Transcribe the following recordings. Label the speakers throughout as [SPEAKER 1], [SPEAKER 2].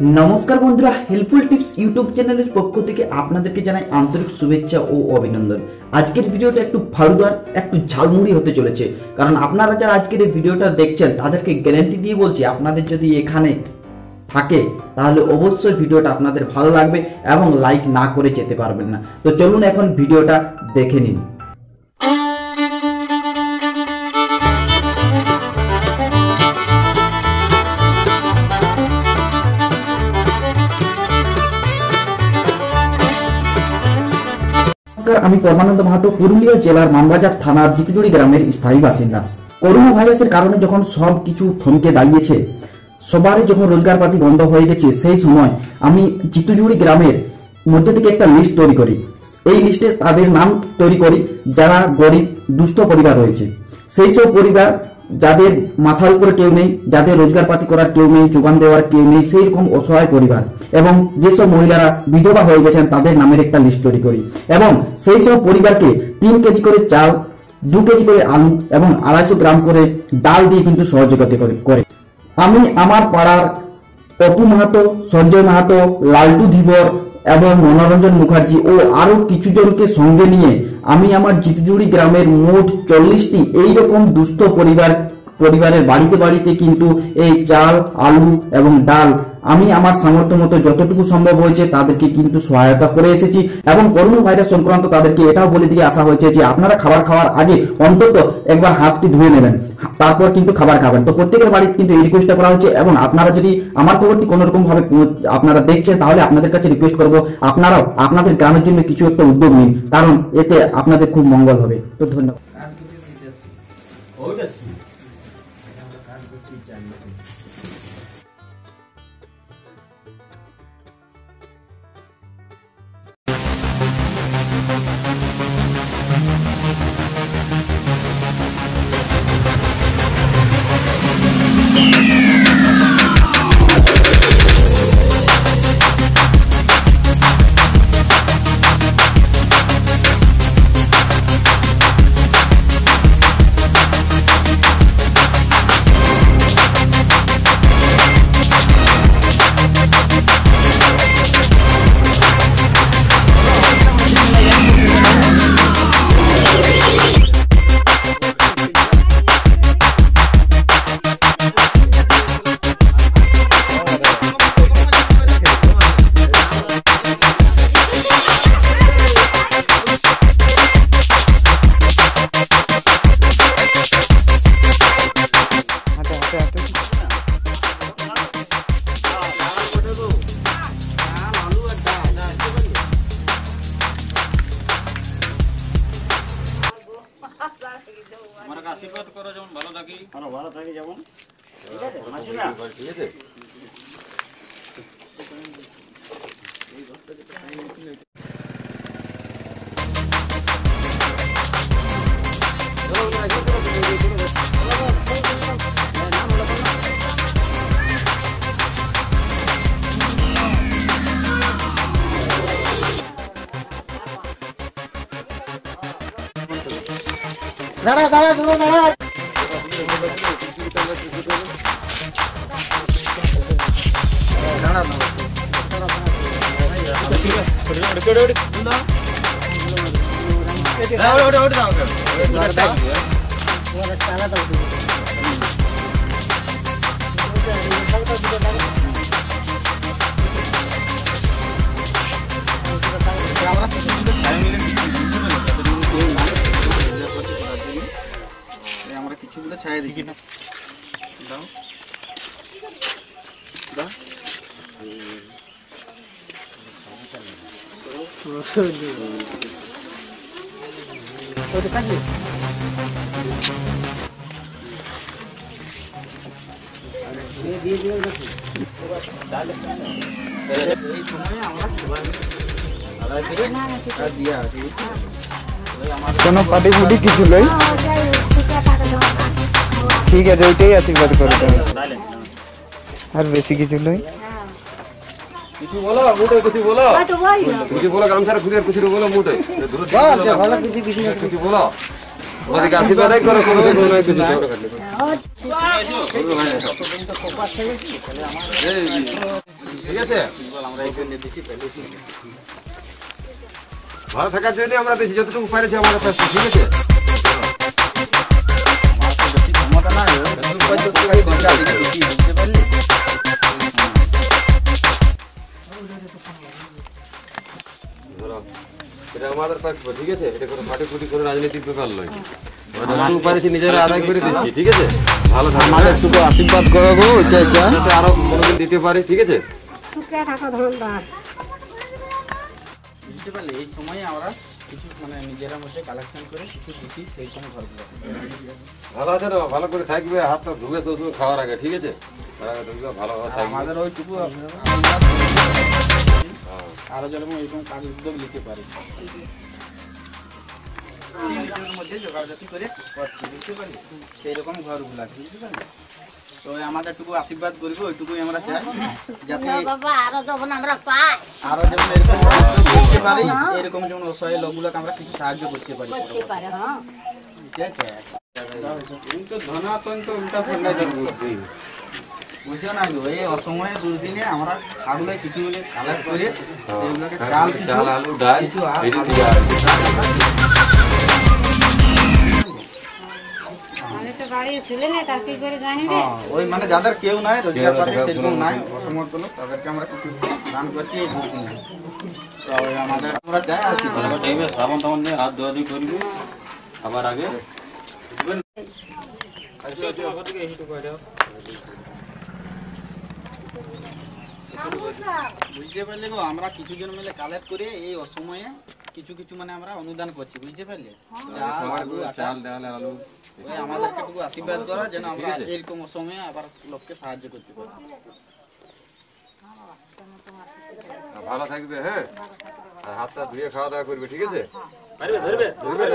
[SPEAKER 1] নমস্কার বন্ধুরা helpful tips YouTube চ্যানেলের পক্ষ থেকে আপনাদেরকে জানাই আন্তরিক শুভেচ্ছা ও অভিনন্দন। আজকের ভিডিওটা একটু ফালুদার, একটু ঝালমুড়ি হতে চলেছে। কারণ আপনারা যারা আজকের এই ভিডিওটা দেখছেন, তাদেরকে গ্যারেন্টি দিয়ে বলছি, আপনাদের যদি এখানে থাকে, তাহলে অবশ্যই ভিডিওটা আপনাদের ভালো লাগবে এবং লাইক না করে যেতে পারবেন না। তো চলুন এখন ভিডিওটা দেখে নিন। আমি পরমানন্দ মাহাতো পুরুলিয়া জেলার মানবাজার থানার জিতুজুড়ি গ্রামের স্থায়ী বাসিন্দা। করোনা ভাইরাসের কারণে যখন সব কিছু থমকে দাঁড়িয়েছে, সবারই যখন রোজগারপাতি বন্ধ হয়ে গেছে, সেই সময় আমি জিতুজুড়ি গ্রামের মধ্যে থেকে একটা লিস্ট তৈরি করি। এই লিস্টে তাদের নাম তৈরি করি, যারা গরিব, দুস্থ পরিবার রয়েছে। সেই সব পরিবার যাদের মাথার উপরে কেউ নেই, যাদের রোজগারপাতি করার কেউ নেই, যোগান দেওয়ার কেউ নেই সেই রকম অসহায় পরিবার এবং যেসব মহিলারা বিধবা হয়ে গেছেন, তাদের নামের একটা লিস্ট তৈরি করি এবং সেই সব পরিবারকে তিন কেজি করে চাল, দু কেজি করে আলু এবং আড়াইশো গ্রাম করে ডাল দিয়ে কিন্তু সহযোগিতা করে- আমি আমার পাড়ার অপু মাহাতো, সঞ্জয় মাহাতো, লালটু ধীবর এবং মনোরঞ্জন মুখার্জি ও আরও কিছু জনকে সঙ্গে নিয়ে আমি আমার জিতুজুড়ি গ্রামের মোট চল্লিশটি এইরকম দুস্থ পরিবার পরিবারের বাড়িতে বাড়িতে কিন্তু এই চাল, আলু এবং ডাল আমি আমার সামর্থ্য মতো যতটুকু সম্ভব হয়েছে তাদেরকে কিন্তু সহায়তা করে এসেছি এবং করোনা ভাইরাস সংক্রান্ত তাদেরকে এটাও বলে দিয়ে আসা হয়েছে যে আপনারা খাবার খাওয়ার আগে অন্তত একবার হাতটি ধুয়ে নেবেন, তারপর কিন্তু খাবার খাবেন। তো প্রত্যেকের বাড়িতে কিন্তু এই রিকোয়েস্টটা করা হচ্ছে এবং আপনারা যদি আমার খবরটি কোনো রকম ভাবে আপনারা দেখছেন তাহলে আপনাদের কাছে রিকোয়েস্ট করব, আপনারাও, আপনাদের গ্রামের জন্য কিছু একটা উদ্যোগ নিন, কারণ এতে আপনাদের খুব মঙ্গল হবে। তো ধন্যবাদ।
[SPEAKER 2] আমার আশীর্বাদ করো যেমন ভালো থাকি।
[SPEAKER 3] আমরা ভালো থাকি যেমন। ঠিক আছে
[SPEAKER 4] দাঁড়া দাঁড়া দাঁড়া দাঁড়া
[SPEAKER 2] আমরা কিছুগুলো ছায় দেখি না দাও দাও এই সময়ে আমরা আর দিয়া আছে
[SPEAKER 5] কোনো পাটি ফুটি কিছু লই ঠিক আছে ওইটাই আশীর্বাদ করে দেবে আর বেশি কিছু লই
[SPEAKER 3] কিছু বলো মুটে কিছু বলো। কিছু বলো গামছার খুঁজে কিছু বলো মুটে।
[SPEAKER 4] ভালো কিছু কিছু
[SPEAKER 3] কিছু বলো। ওদিকে আশীর্বাদ করো কোনো নয় কিছু ঠিক আছে? ভালো থাকার জন্য আমরা দিচ্ছি যতটুকু পারেছি আমাদের কাছে ঠিক আছে? এটা আমাদের প্রাপ্য ঠিক আছে? এটা কোনো পার্টি ফুটি কোনো রাজনৈতিক ব্যাপার নয়। পারেছি নিজেরা আদায় করে দিচ্ছি ঠিক আছে? ভালো
[SPEAKER 5] আমাদের একটু আশীর্বাদ করো গো এটা এটা।
[SPEAKER 3] যাতে আরও কোনোদিন দিতে পারি ঠিক আছে?
[SPEAKER 6] সুখে থাকো ধনদার
[SPEAKER 2] বুঝতে পারলি এই সময়ে আমরা কিছু মানে নিজেরা মধ্যে কালেকশন করে কিছু দিচ্ছি সেই সময় ঘরগুলো।
[SPEAKER 3] ভালো আছে না ভালো করে থাকবে হাতটা ধুবে সবসময় খাওয়ার আগে ঠিক আছে? ভালো
[SPEAKER 2] আমাদের ওইটুকু আরও যেরকম এরকম কাজ উদ্যোগ নিতে পারি। নিজের মধ্যে জোগাড়জাতি করে করছি বুঝতে পারলি? সেই রকম ঘরগুলা বুঝতে পারলি? তো আমাদেরটুকু আশীর্বাদ করব ওইটুকুই আমরা চাই যাতে
[SPEAKER 6] বাবা আরও যখন আমরা পাই।
[SPEAKER 2] আরও যেমন এরকম করতে পারি এরকম যেমন অসহায় লোকগুলোকে আমরা কিছু সাহায্য করতে পারি।
[SPEAKER 6] করতে পারে হ্যাঁ।
[SPEAKER 2] ঠিক আছে?
[SPEAKER 3] কিন্তু ধনাতন তো উল্টা
[SPEAKER 2] বুঝছ না গো এই অসময়ে দুদিনে আমরা ছাগলে কিছু করে সেগুলোকে চাল কিছু
[SPEAKER 3] আলু ডাল
[SPEAKER 2] কিছু
[SPEAKER 6] ছিল তার কি করে জানিবে?
[SPEAKER 2] হ্যাঁ, ওই মানে যাদের কেউ নাই রোজগার পাতি
[SPEAKER 3] রোজগার
[SPEAKER 2] সেরকম নাই। অসমর্থ লোক তাদেরকে আমরা কিছু দান করছি এই তো আমাদের আমরা চাই আর কিছু
[SPEAKER 3] টাইমে সাবান টাবান দিয়ে হাত ধোয়া করবি আবার আগে।
[SPEAKER 2] বুঝতে পারলে গো আমরা কিছু জন মিলে কালেক্ট করে এই অসময়ে কিছু কিছু মানে আমরা অনুদান করছি বুঝতে পারলে? চাল আলু আটা
[SPEAKER 3] চাল ডাল আলু।
[SPEAKER 2] ওই আমাদেরকে একটু আশীর্বাদ করা যেন আমরা এরকম সময়ে আবার লোককে সাহায্য করতে পারি।
[SPEAKER 3] আর ভালো থাকবে হ্যাঁ? আর হাতটা ধুয়ে খাওয়া দাওয়া করবে ঠিক আছে? পারবে ধরবে? ধরবে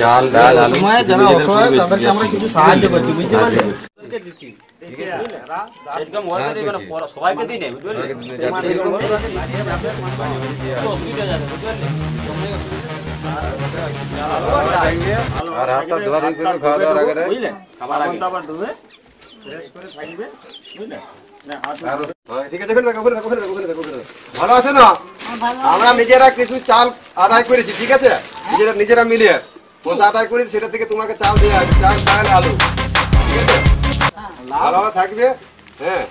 [SPEAKER 3] চাল ডাল আলু।
[SPEAKER 2] সময়ে যারা অসহায় তাদেরকে আমরা কিছু সাহায্য করছি বুঝতে পারলে?
[SPEAKER 3] হ্যাঁ। ভালো আছে না? আমরা নিজেরা কিছু চাল আদায় করেছি ঠিক আছে? নিজেরা নিজেরা মিলিয়ে। পয়সা আদায় করেছি সেটা থেকে তোমাকে চাল দিয়ে আসি, চাল আলু। ঠিক আছে? ভালোভাবে থাকবে? হ্যাঁ।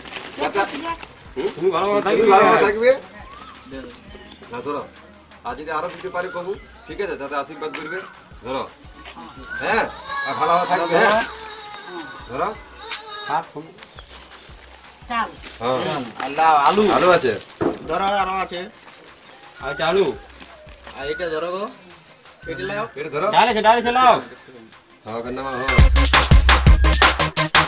[SPEAKER 3] তুমি ভালোভাবে থাকবে? ভালোভাবে থাকবে? হ্যাঁ ধরো। আর যদি আরও কিছু পারি কবু ঠিক আছে? তাতে আশীর্বাদ করবে। ধরো। হ্যাঁ আর ভালোভাবে থাকবে হ্যাঁ? ধরো।
[SPEAKER 6] চাল।
[SPEAKER 3] হ্যাঁ।
[SPEAKER 2] আলু।
[SPEAKER 3] আলু আছে?
[SPEAKER 2] ধরো আরও আছে।
[SPEAKER 3] আর আলু?
[SPEAKER 2] আর এটা ধরো গো। এটা লাও।
[SPEAKER 3] এটা ধরো।
[SPEAKER 5] ডালে
[SPEAKER 3] হ্যাঁ ওখানে হ্যাঁ।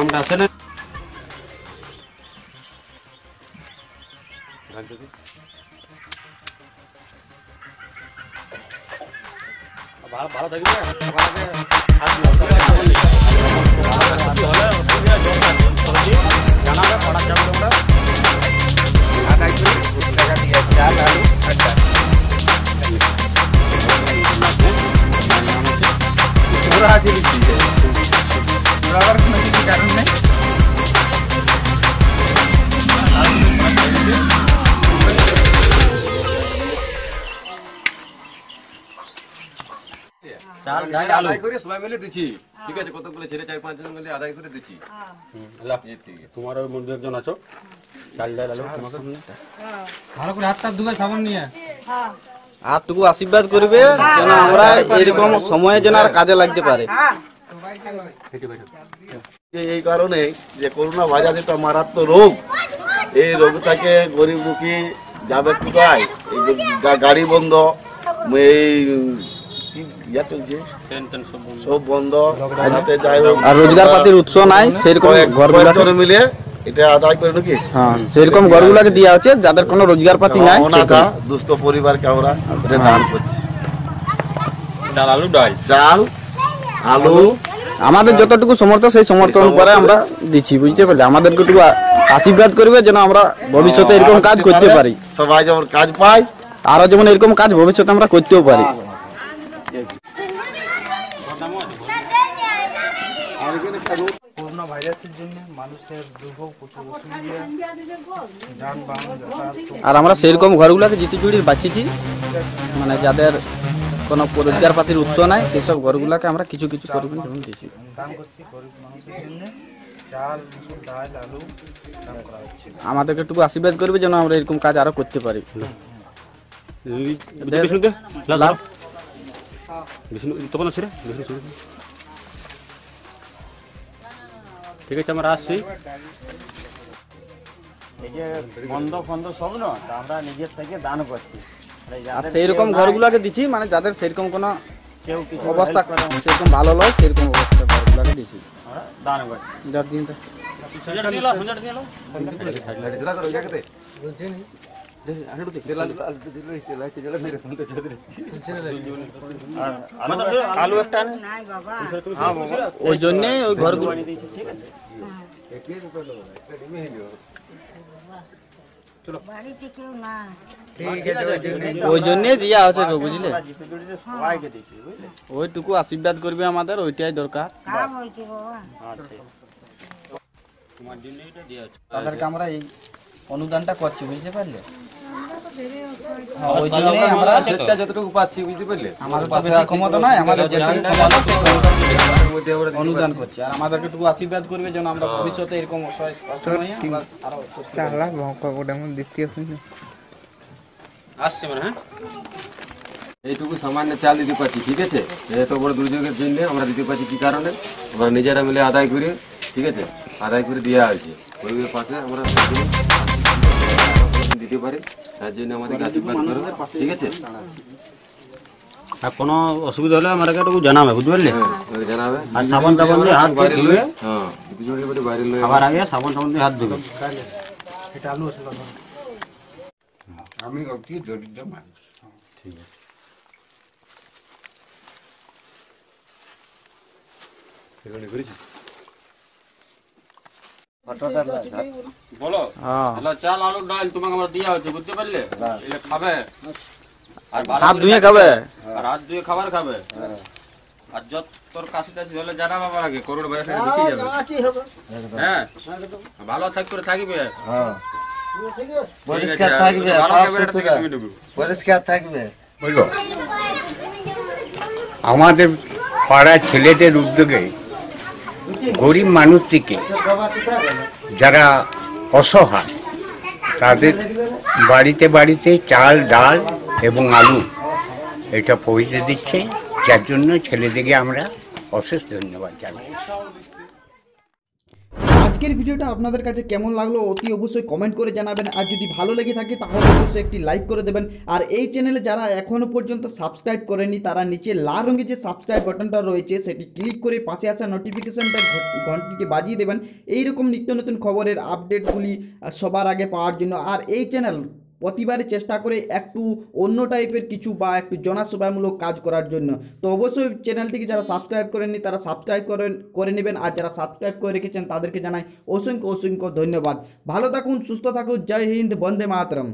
[SPEAKER 5] নামটা আছে না? ভালো থাকবে জানাবে পড়া যাবে ডাল আলু
[SPEAKER 3] আদায় করে সবাই মিলে দিচ্ছি। ঠিক আছে কতগুলো ছেলে চার পাঁচ জন মিলে আদায় করে দিচ্ছি। এই থেকে।
[SPEAKER 5] তোমার ওই বন্ধু একজন আছো? ডাল আলু
[SPEAKER 6] হ্যাঁ
[SPEAKER 2] হাতটুকু আশীর্বাদ করবে যেন আমরা এরকম সময়ে যেন আর কাজে লাগতে পারে।
[SPEAKER 7] যে এই কারণে যে করোনা ভাইরাস একটা মারাত্মক রোগ এই রোগটাকে গরিব দুঃখী যাবে কোথায়? এই যে গাড়ি বন্ধ এই ইয়া চলছে? সব বন্ধ যাতে যাই হোক
[SPEAKER 2] আর রোজগার পাতির উৎস নাই সেরকম
[SPEAKER 7] কয়েক- মিলে এটা আদায় করে নাকি?
[SPEAKER 2] হ্যাঁ সেরকম ঘরগুলাকে দেওয়া হচ্ছে যাদের কোনো রোজগার পাতি নাই
[SPEAKER 7] অনাথা দুস্থ পরিবারকে আমরা এটা দান করছি।
[SPEAKER 3] ডাল আলু ডাল।
[SPEAKER 7] চাল আলু
[SPEAKER 2] আমাদের যতটুকু সমর্থ সেই সমর্থন করে আমরা দিচ্ছি বুঝতে পারলে? আমাদেরকে একটু আশীর্বাদ করবে যেন আমরা ভবিষ্যতে এরকম কাজ করতে পারি।
[SPEAKER 7] সবাই যেমন কাজ পাই
[SPEAKER 2] আরও যেমন এরকম কাজ ভবিষ্যতে আমরা করতেও পারি।
[SPEAKER 8] করোনা ভাইরাসের জন্য মানুষের দুর্ভোগ প্রচুর অসুবিধা যানবাহন
[SPEAKER 2] আর আমরা সেরকম ঘরগুলোকে জিতে জুড়ি বাঁচিয়েছি মানে যাদের কোনো রোজগার পাতির উৎস নাই সেই সব ঘরগুলোকে আমরা কিছু কিছু পরিমাণ যেমন দিয়েছি।
[SPEAKER 8] দান করছি গরিব মানুষের জন্য চাল মুসুর ডাল আলু দান করা হচ্ছে।
[SPEAKER 2] আমাদেরকে একটু আশীর্বাদ করবে যেন আমরা এরকম কাজ আরও করতে পারি। লাভ
[SPEAKER 3] ঠিক আছে আমরা আসছি।
[SPEAKER 9] এই যে বন্ধ ফন্ধ সব না তা আমরা নিজের থেকে দান করছি। আর
[SPEAKER 2] সেই রকম ঘরগুলোকে দিচ্ছি মানে যাদের সেরকম কোনো
[SPEAKER 9] কেউ কিছু
[SPEAKER 2] অবস্থা সেরকম ভালো নয় সেরকম অবস্থা ঘরগুলোকে দিছি।
[SPEAKER 9] দান করছি
[SPEAKER 2] যা দিন তো।
[SPEAKER 9] আলু একটা আনে।
[SPEAKER 6] নাই বাবা।
[SPEAKER 2] ওই জন্যে ওই ঘরগুলো
[SPEAKER 6] বাড়িতে কেউ নাই।
[SPEAKER 2] ওই জন্যই দিয়া হচ্ছে গো বুঝলে? ওইটুকু আশীর্বাদ করবে আমাদের ওইটাই দরকার।
[SPEAKER 9] আচ্ছা।
[SPEAKER 2] তাদেরকে আমরা এই অনুদানটা করছি বুঝতে পারলে
[SPEAKER 6] আমরা তো ভেবে অসহায়।
[SPEAKER 2] ওই জন্যে আমরা
[SPEAKER 3] স্বেচ্ছা যতটুকু পাচ্ছি বুঝতে পারলে?
[SPEAKER 2] আমাদের তো ক্ষমতা নাই আমাদের যেটুকু ক্ষমতা অনুদান করছি। আর আমাদেরকে একটু আশীর্বাদ করবে যেন আমরা ভবিষ্যতে এরকম অসহায় অসহায় আমরা আরও করতে পারি।
[SPEAKER 5] চালা ভঙ্কা গোটা মধ্যে দ্বিতীয়
[SPEAKER 3] আসছে মানে হ্যাঁ এইটুকু সামান্য চাল দিতে পারছি ঠিক আছে? এত বড় দুর্যোগের জন্য আমরা দিতে পারছি কি কারণে? আমরা নিজেরা মিলে আদায় করে ঠিক আছে? আদায় করে দেওয়া হয়েছে। পাশে আমরা দিতে পারি। তার জন্য আমাদেরকে আশীর্বাদ করো। ঠিক আছে?
[SPEAKER 9] আর কোনো অসুবিধা হলে আমাকে একটু জানাবে বুঝতে পারলে?
[SPEAKER 3] হ্যাঁ জানাবে।
[SPEAKER 9] আর সাবান টাবান দিয়ে হাত
[SPEAKER 3] বাইরে
[SPEAKER 9] ধুয়ে
[SPEAKER 3] হ্যাঁ বাইরে লয়ে
[SPEAKER 9] আগে সাবান টাবান দিয়ে হাত ধুবে।
[SPEAKER 8] এটা আলু আছে
[SPEAKER 10] আমি অতি দরিদ্র মানুষ।
[SPEAKER 3] বলো হ্যালো চাল আলু ডাল তোমাকে আমরা দেওয়া হচ্ছে বুঝতে পারলে? এটা খাবে? আর ভালো
[SPEAKER 2] হাত ধুয়ে
[SPEAKER 3] থাকবে।
[SPEAKER 2] খাবে?
[SPEAKER 3] আর হাত ধুয়ে খাবার খাবে? আর যত তোর কাশি টাশি হলে জানা বাবা আগে করোনা ভাইরাস দেখে যাবে। হ্যাঁ। ভালো থাক করে থাকবে।
[SPEAKER 7] হ্যাঁ। পরিষ্কার থাকবে। পরিষ্কার থাকবে।
[SPEAKER 10] আমাদের পাড়ার ছেলেদের উদ্যোগে গরিব মানুষটিকে যারা অসহায়, তাদের বাড়িতে বাড়িতে চাল, ডাল এবং আলু এটা পৌঁছে দিচ্ছে। যার জন্য ছেলেদেরকে আমরা অশেষ ধন্যবাদ জানাই
[SPEAKER 1] আজকের ভিডিওটা আপনাদের কাছে কেমন লাগল অতি অবশ্যই কমেন্ট করে জানাবেন। আর যদি ভালো লেগে থাকে তাহলে অবশ্যই একটি লাইক করে দেবেন। আর এই চ্যানেলে যারা এখনও পর্যন্ত সাবস্ক্রাইব করেনি তারা নিচে লাল রঙের যে সাবস্ক্রাইব বাটনটা রয়েছে, সেটি ক্লিক করে পাশে আসা নোটিফিকেশানটা ঘন্টিটি বাজিয়ে দেবেন। এইরকম নিত্য নতুন খবরের আপডেটগুলি সবার আগে পাওয়ার জন্য। আর এই চ্যানেল প্রতিবারই চেষ্টা করে একটু অন্য টাইপের কিছু বা একটু জনসেবামূলক কাজ করার জন্য। তো অবশ্যই চ্যানেলটিকে যারা সাবস্ক্রাইব করেননি, তারা সাবস্ক্রাইব করেন, করে নেবেন। আর যারা সাবস্ক্রাইব করে রেখেছেন, তাদেরকে জানাই অসংখ্য অসংখ্য ধন্যবাদ। ভালো থাকুন, সুস্থ থাকুন। জয় হিন্দ, বন্দে মাতরম।